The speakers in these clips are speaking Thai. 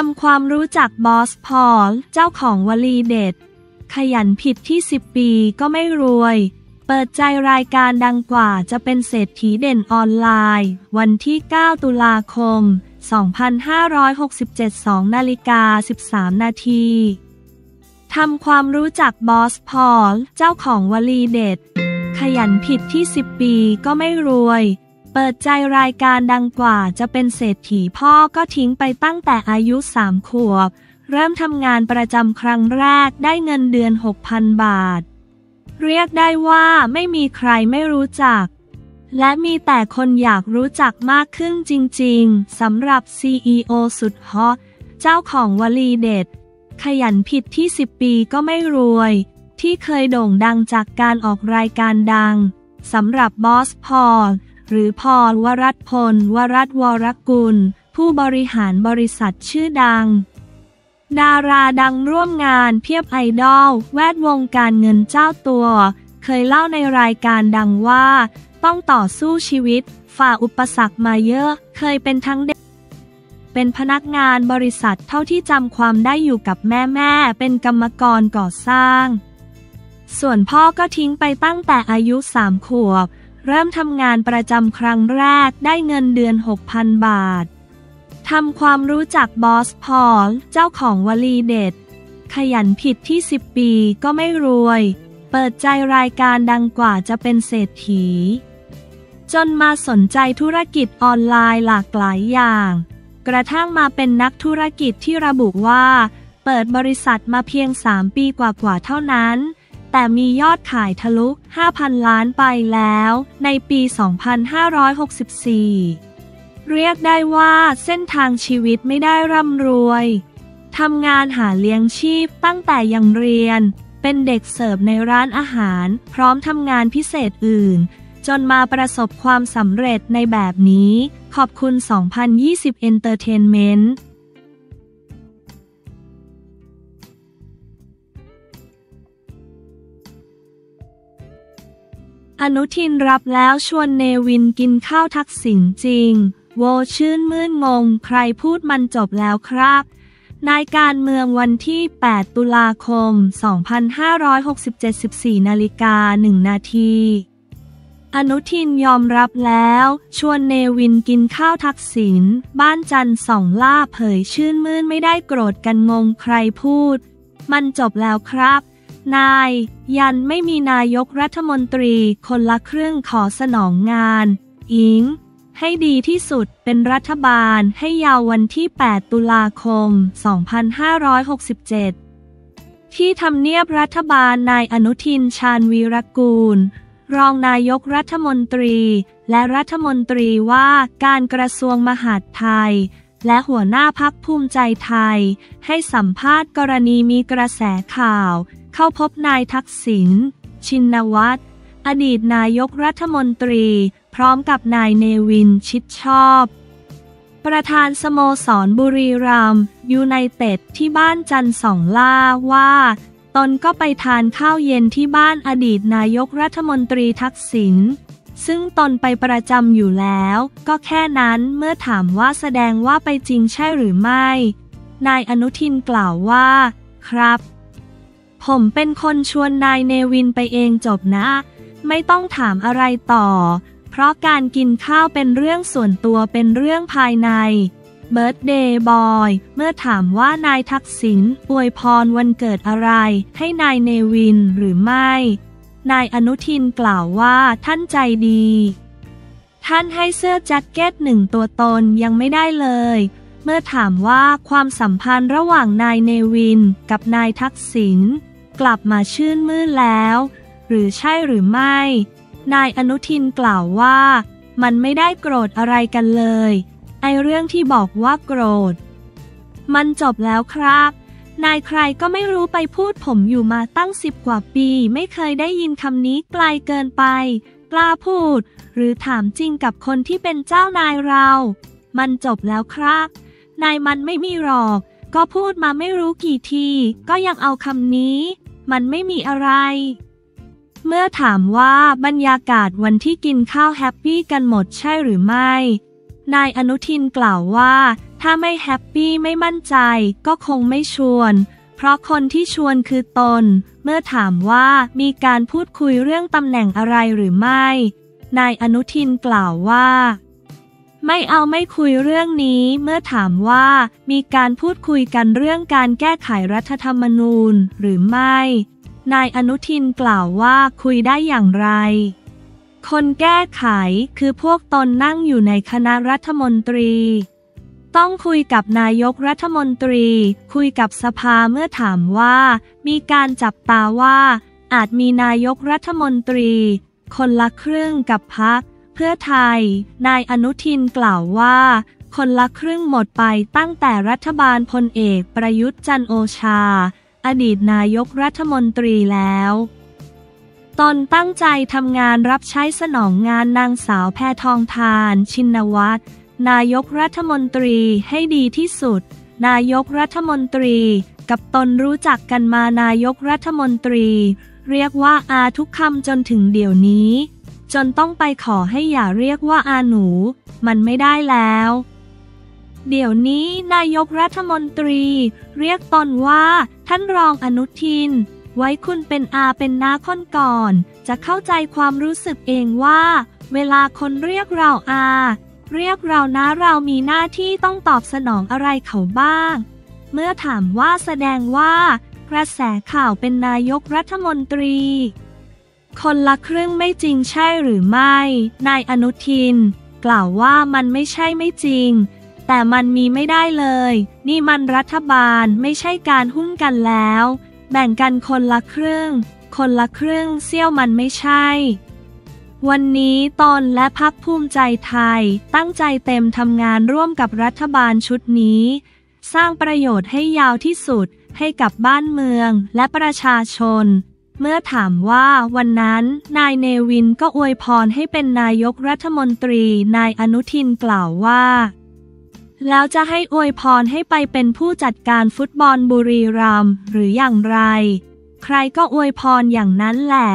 ทำความรู้จักบอสพอล เจ้าของวลีเด็ด ขยันผิดที่ 10 ปีก็ไม่รวย เปิดใจรายการดังกว่าจะเป็นเศรษฐีเด่นออนไลน์ วันที่ 9 ตุลาคม 2567 2นาฬิกา 13 นาทีทำความรู้จักบอสพอล เจ้าของวลีเด็ด ขยันผิดที่ 10 ปีก็ไม่รวย เปิดใจรายการดังกว่าจะเป็นเศรษฐีพ่อก็ทิ้งไปตั้งแต่อายุสามขวบ เริ่มทำงานประจำครั้งแรกได้เงินเดือน 6,000 บาท เรียกได้ว่าไม่มีใครไม่รู้จัก และมีแต่คนอยากรู้จักมากขึ้นจริงๆสำหรับ CEO สุดฮอตเจ้าของวลีเด็ด ขยันผิดที่ 10 ปีก็ไม่รวย ที่เคยโด่งดังจากการออกรายการดังสำหรับบอสพอล หรือพอลวรัตพล วรัตวรกุล ผู้บริหารบริษัทชื่อดัง ดาราดังร่วมงานเพียบไอดอล แวดวงการเงินเจ้าตัว เคยเล่าในรายการดังว่า ต้องต่อสู้ชีวิต ฝ่าอุปสรรคมาเยอะ เคยเป็นทั้งเด็กเป็นพนักงานบริษัทเท่าที่จำความได้อยู่กับแม่แม่เป็นกรรมกรก่อสร้าง ส่วนพ่อก็ทิ้งไปตั้งแต่อายุสามขวบ เริ่มทำงานประจำครั้งแรกได้เงินเดือน 6,000 บาท ทำความรู้จักบอสพอลเจ้าของวลีเด็ด ขยันผิดที่ 10 ปีก็ไม่รวย เปิดใจรายการดังกว่าจะเป็นเศรษฐี จนมาสนใจธุรกิจออนไลน์หลากหลายอย่าง กระทั่งมาเป็นนักธุรกิจที่ระบุว่า เปิดบริษัทมาเพียง 3 ปีกว่าๆเท่านั้น แต่มียอดขายทะลุ 5,000 ล้านไปแล้ว ในปี 2564 เรียกได้ว่าเส้นทางชีวิตไม่ได้ร่ำรวยทำงานหาเลี้ยงชีพตั้งแต่ยังเรียน เป็นเด็กเสิร์ฟในร้านอาหาร พร้อมทำงานพิเศษอื่น จนมาประสบความสำเร็จในแบบนี้ ขอบคุณ 2020 Entertainment อนุทินรับแล้วชวนเนวินกินข้าวทักษิณจริง โวชื่นมื่นงง ใครพูดมันจบแล้วครับ นายการเมืองวันที่ 8 ตุลาคม 2567 14นาฬิกา 1 นาที อนุทินยอมรับแล้ว ชวนเนวินกินข้าวทักษิณบ้านจันทร์สองล่าเผยชื่นมื่นไม่ได้โกรธกันงงใครพูด มันจบแล้วครับ นาย ยันไม่มีนายกรัฐมนตรีคนละครึ่งขอสนองงาน อิง ให้ดีที่สุดเป็นรัฐบาลให้ยาววันที่ 8 ตุลาคม 2567 ที่ทำเนียบรัฐบาลนายอนุทินชาญวีรกูล รองนายกรัฐมนตรี และรัฐมนตรีว่าการกระทรวงมหาดไทยและหัวหน้าพักภูมิใจไทย ให้สัมภาษณ์กรณีมีกระแสข่าว เข้าพบนายทักษิณ ชินวัตร อดีตนายกรัฐมนตรี พร้อมกับนายเนวินชิดชอบ ประธานสโมสรบุรีรัมยูไนเต็ดที่บ้านจันทร์สองล่าว่า ตนก็ไปทานข้าวเย็นที่บ้านอดีตนายกรัฐมนตรีทักษิณซึ่งตนไปประจำอยู่แล้ว ก็แค่นั้นเมื่อถามว่าแสดงว่าไปจริงใช่หรือไม่ นายอนุทินกล่าวว่า ครับ ผมเป็นคนชวนนายเนวินไปเองจบนะ ไม่ต้องถามอะไรต่อ เพราะการกินข้าวเป็นเรื่องส่วนตัวเป็นเรื่องภายในbirthday boy เมื่อถามว่านายทักษิณอวยพรวันเกิดอะไร ให้นายเนวินหรือไม่ นายอนุทินกล่าวว่าท่านใจดี ท่านให้เสื้อแจ็คเก็ตหนึ่งตัวตนยังไม่ได้เลย เมื่อถามว่าความสัมพันธ์ระหว่างนายเนวินกับนายทักษิณกลับมาชื่นมื่นแล้ว หรือใช่หรือไม่ นายอนุทินกล่าวว่า มันไม่ได้โกรธอะไรกันเลย ไอเรื่องที่บอกว่าโกรธ มันจบแล้วครับ นายใครก็ไม่รู้ไปพูดผมอยู่มาตั้งสิบกว่าปี ไม่เคยได้ยินคำนี้ไกลเกินไป กล้าพูด หรือถามจริงกับคนที่เป็นเจ้านายเรา มันจบแล้วครับ นายมันไม่มีหรอก ก็พูดมาไม่รู้กี่ที ก็ยังเอาคำนี้ มันไม่มีอะไร เมื่อถามว่าบรรยากาศวันที่กินข้าวแฮปปี้กันหมดใช่หรือไม่ นายอนุทินกล่าวว่า ถ้าไม่แฮปปี้ไม่มั่นใจ ก็คงไม่ชวน เพราะคนที่ชวนคือตน เมื่อถามว่ามีการพูดคุยเรื่องตำแหน่งอะไรหรือไม่ นายอนุทินกล่าวว่า ไม่เอาไม่คุยเรื่องนี้เมื่อถามว่ามีการพูดคุยกันเรื่องการแก้ไขรัฐธรรมนูญหรือไม่ นายอนุทินกล่าวว่าคุยได้อย่างไร คนแก้ไขคือพวกตนนั่งอยู่ในคณะรัฐมนตรี ต้องคุยกับนายกรัฐมนตรี คุยกับสภาเมื่อถามว่า มีการจับตาว่า อาจมีนายกรัฐมนตรี คนละครึ่งกับพัก เพื่อไทย นายอนุทินกล่าวว่า คนละครึ่งหมดไปตั้งแต่รัฐบาลพลเอกประยุทธ์จันโอชา อดีตนายกรัฐมนตรีแล้วตนตั้งใจทำงานรับใช้สนองงานนางสาวแพทองทาน ชินวัตรนายกรัฐมนตรีให้ดีที่สุด นายกรัฐมนตรี กับตนรู้จักกันมานายกรัฐมนตรี เรียกว่าอาทุกคำจนถึงเดี๋ยวนี้ จนต้องไปขอให้อย่าเรียกว่าอาหนู มันไม่ได้แล้ว เดี๋ยวนี้นายกรัฐมนตรี เรียกตนว่า ท่านรองอนุทิน ไว้คุณเป็นอาเป็นน้าคนก่อน จะเข้าใจความรู้สึกเองว่า เวลาคนเรียกเราอา เรียกเรานะเรามีหน้าที่ต้องตอบสนองอะไรเขาบ้าง เมื่อถามว่าแสดงว่ากระแสข่าวเป็นนายกรัฐมนตรี คนละครึ่งไม่จริงใช่หรือไม่ นายอนุทิน กล่าวว่ามันไม่ใช่ไม่จริง แต่มันมีไม่ได้เลย นี่มันรัฐบาลไม่ใช่การหุ้นกันแล้ว แบ่งกันคนละครึ่ง คนละครึ่งเซี่ยวมันไม่ใช่ วันนี้ตนและพักภูมิใจไทย ตั้งใจเต็มทำงานร่วมกับรัฐบาลชุดนี้ สร้างประโยชน์ให้ยาวที่สุดให้กับบ้านเมืองและประชาชน เมื่อถามว่าวันนั้น นายเนวินก็อวยพรให้เป็นนายกรัฐมนตรี นายอนุทินกล่าวว่า แล้วจะให้อวยพรให้ไปเป็นผู้จัดการฟุตบอลบุรีรัมย์หรืออย่างไร ใครก็อวยพรอย่างนั้นแหละ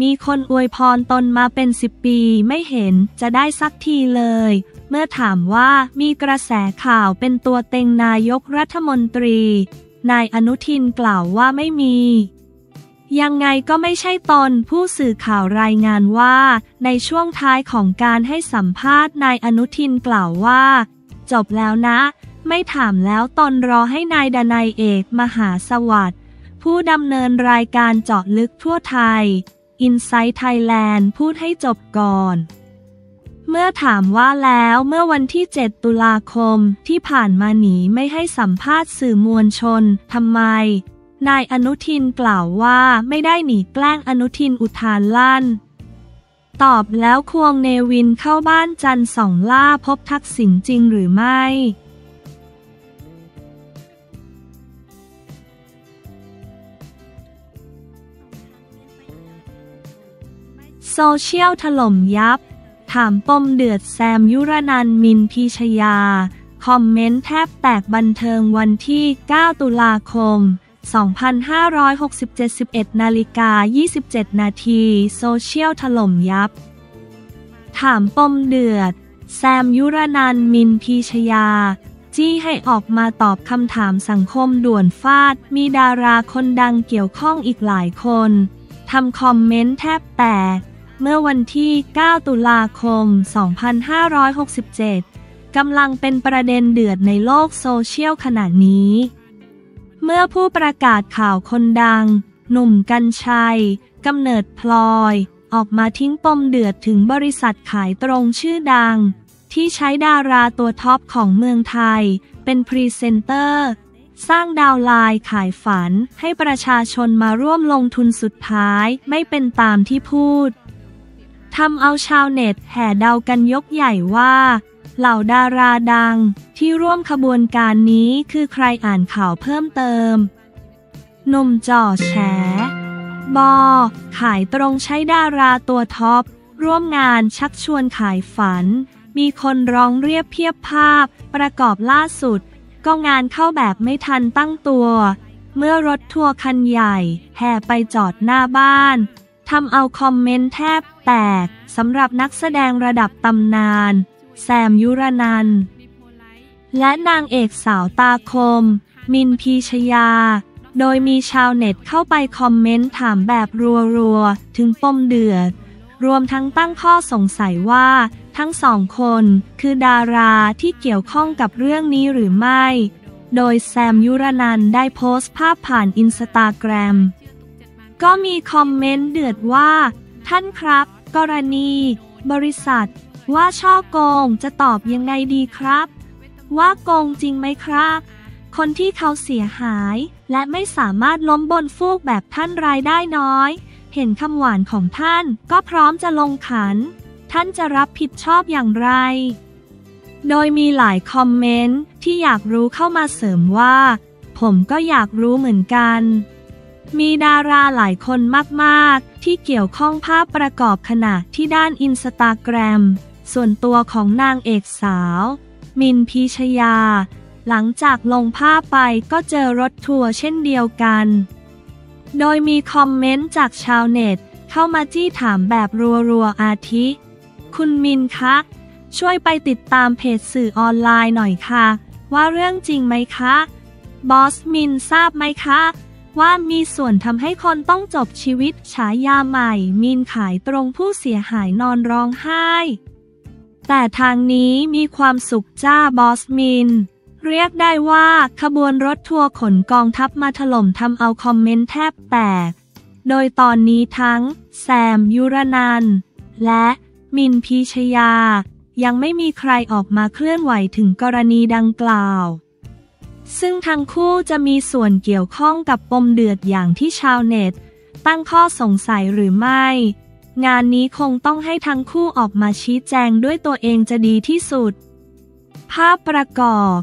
มีคนอวยพรตนมาเป็นสิบปีไม่เห็นจะได้สักทีเลย เมื่อถามว่ามีกระแสข่าวเป็นตัวเต็งนายกรัฐมนตรี นายอนุทินกล่าวว่าไม่มี ยังไงก็ไม่ใช่ตนผู้สื่อข่าวรายงานว่า ในช่วงท้ายของการให้สัมภาษณ์นายอนุทินกล่าวว่า จบแล้วนะ ไม่ถามแล้วตนรอให้นายดนายเอกมหาสวัสดิ์ผู้ดำเนินรายการเจาะลึกทั่วไทย Inside Thailand พูดให้จบก่อน เมื่อถามว่าแล้วเมื่อวันที่ 7 ตุลาคมที่ผ่านมาหนีไม่ให้สัมภาษณ์สื่อมวลชนทำไม นายอนุทินกล่าวว่าไม่ได้หนีแกล้งอนุทินอุทานลั่น ตอบแล้วควงเนวินเข้าบ้านจันสองล่าพบทักษิณจริงหรือไม่โซเชียลถล่มยับ ถามปมเดือดแซมยุรนันมินพีชยา คอมเมนต์แทบแตกบันเทิงวันที่ 9 ตุลาคม 2567 11นาฬิกา 27 นาที โซเชียลถล่มยับ ถามปมเดือด แซมยุรนันมินพีชยา จี้ให้ออกมาตอบคำถามสังคมด่วนฟาด มีดาราคนดังเกี่ยวข้องอีกหลายคนทำคอมเมนต์แทบแตก เมื่อวันที่ 9 ตุลาคม 2567 กำลังเป็นประเด็นเดือดในโลกโซเชียลขณะนี้ เมื่อผู้ประกาศข่าวคนดัง หนุ่มกรรชัยกำเนิดพลอย ออกมาทิ้งปมเดือดถึงบริษัทขายตรงชื่อดัง ที่ใช้ดาราตัวท็อปของเมืองไทย เป็นพรีเซนเตอร์ สร้างดาวไลน์ขายฝันให้ประชาชนมาร่วมลงทุนสุดท้ายไม่เป็นตามที่พูดทำเอาชาวเน็ตแห่เดากันยกใหญ่ว่า เหล่าดาราดังที่ร่วมขบวนการนี้คือใครอ่านข่าวเพิ่มเติมนมจ่อแฉ บอ ขายตรงใช้ดาราตัวท็อป ร่วมงานชักชวนขายฝัน มีคนร้องเรียบเพียบภาพ ประกอบล่าสุด ก็งานเข้าแบบไม่ทันตั้งตัว เมื่อรถทัวร์คันใหญ่ แห่ไปจอดหน้าบ้านทำเอาคอมเมนต์แทบแตกสำหรับนักแสดงระดับตำนาน แซมยุรนัน และนางเอกสาวตาคม มินพีชยา โดยมีชาวเน็ตเข้าไปคอมเมนต์ถามแบบรัวๆ ถึงปมเดือด รวมทั้งตั้งข้อสงสัยว่า ทั้งสองคนคือดาราที่เกี่ยวข้องกับเรื่องนี้หรือไม่ โดยแซมยุรนันได้โพสต์ภาพผ่านอินสตาแกรม ก็มีคอมเมนต์เดือดว่า ท่านครับ กรณี บริษัท ว่าช่อโกงจะตอบยังไงดีครับ ว่าโกงจริงไหมครับ คนที่เขาเสียหาย และไม่สามารถล้มบนฟูกแบบท่านรายได้น้อย เห็นคำหวานของท่านก็พร้อมจะลงขัน ท่านจะรับผิดชอบอย่างไร โดยมีหลายคอมเมนต์ที่อยากรู้เข้ามาเสริมว่า ผมก็อยากรู้เหมือนกันมีดาราหลายคนมาก ๆ ที่เกี่ยวข้องภาพประกอบขณะที่ด้านอินสตาแกรม ส่วนตัวของนางเอกสาว มินพีชยา หลังจากลงภาพไปก็เจอรถทัวร์เช่นเดียวกัน โดยมีคอมเมนต์จากชาวเน็ต เข้ามาจี้ถามแบบรัวๆอาทิ คุณมินคะช่วยไปติดตามเพจสื่อออนไลน์หน่อยค่ะ ว่าเรื่องจริงไหมคะ บอสมินทราบไหมคะ ว่ามีส่วนทำให้คนต้องจบชีวิตฉายาใหม่ มินขายตรงผู้เสียหายนอนร้องไห้ แต่ทางนี้มีความสุขจ้าบอสมิน เรียกได้ว่าขบวนรถทัวร์ขนกองทัพมาถล่มทำเอาคอมเมนต์แทบแตก โดยตอนนี้ทั้ง แซมยุรนัน และมินพีชยา ยังไม่มีใครออกมาเคลื่อนไหวถึงกรณีดังกล่าว ซึ่งทั้งคู่จะมีส่วนเกี่ยวข้องกับปมเดือดอย่างที่ชาวเน็ต ตั้งข้อสงสัยหรือไม่ งานนี้คงต้องให้ทั้งคู่ออกมาชี้แจงด้วยตัวเองจะดีที่สุด ภาพประกอบ